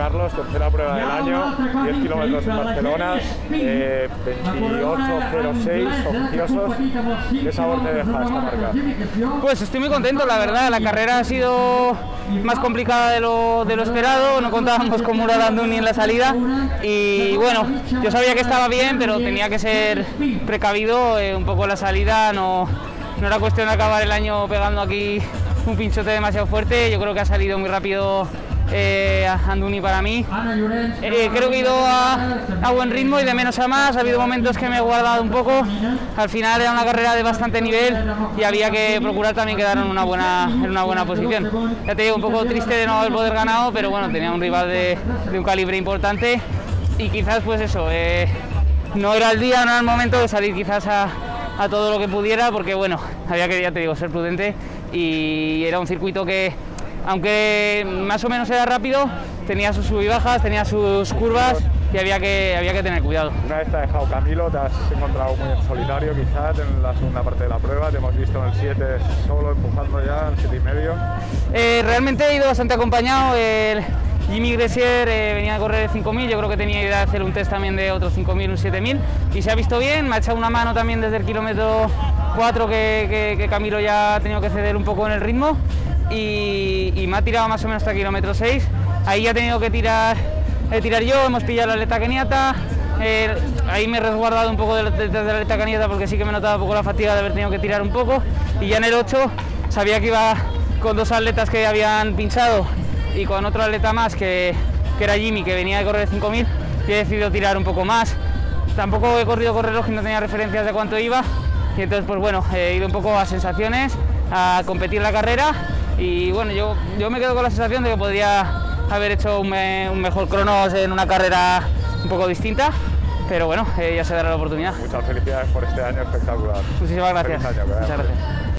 Carlos, tercera prueba del año, 10 kilómetros en Barcelona, eh, 28.06 oficiosos. ¿Qué sabor te deja esta marca? Pues estoy muy contento, la verdad. La carrera ha sido más complicada de lo, de lo esperado. No contábamos con Murad Anduni en la salida. Y bueno, yo sabía que estaba bien, pero tenía que ser precavido. eh, un poco la salida, no, no era cuestión de acabar el año pegando aquí un pinchote demasiado fuerte. Yo creo que ha salido muy rápido eh, Anduni para mí. Eh, creo que he ido a, a buen ritmo y de menos a más. Ha habido momentos que me he guardado un poco. Al final era una carrera de bastante nivel y había que procurar también quedar en una buena, en una buena posición. Ya te digo, un poco triste de no haber poder ganado, pero bueno, tenía un rival de, de un calibre importante y quizás pues eso, eh, no era el día, no era el momento de salir quizás a, a todo lo que pudiera porque bueno, había que, ya te digo, ser prudente y era un circuito que aunque más o menos era rápido, tenía sus sub y bajas, tenía sus curvas y había que, había que tener cuidado. Una vez te ha dejado Camilo, te has encontrado muy en solitario quizás en la segunda parte de la prueba, te hemos visto en el 7 solo empujando ya, en el 7 y medio. Eh, realmente he ido bastante acompañado. El Jimmy Gressier eh, venía a correr el 5000, yo creo que tenía idea de hacer un test también de otros 5000, un 7000 y se ha visto bien. Me ha echado una mano también desde el kilómetro 4 que, que- que Camilo ya ha tenido que ceder un poco en el ritmo y, me ha tirado más o menos hasta kilómetro 6. Ahí ya he tenido que tirar, eh, tirar yo, hemos pillado la aleta keniata. eh, ahí me he resguardado un poco de- de- la aleta keniata porque sí que me he notado un poco la fatiga de haber tenido que tirar un poco. Y ya en el 8 sabía que iba con dos atletas que habían pinchado y con otro atleta más que, que era Jimmy, que venía de correr 5000 y he decidido tirar un poco más. Tampoco he corrido con reloj y no tenía referencias de cuánto iba. Y entonces, pues bueno, he ido un poco a sensaciones, a competir la carrera. Y bueno, yo, yo me quedo con la sensación de que podría haber hecho un, me- un mejor crono en una carrera un poco distinta. Pero bueno, eh, ya se dará la oportunidad. Muchas felicidades por este año espectacular. Muchísimas gracias. Año, Muchas gracias.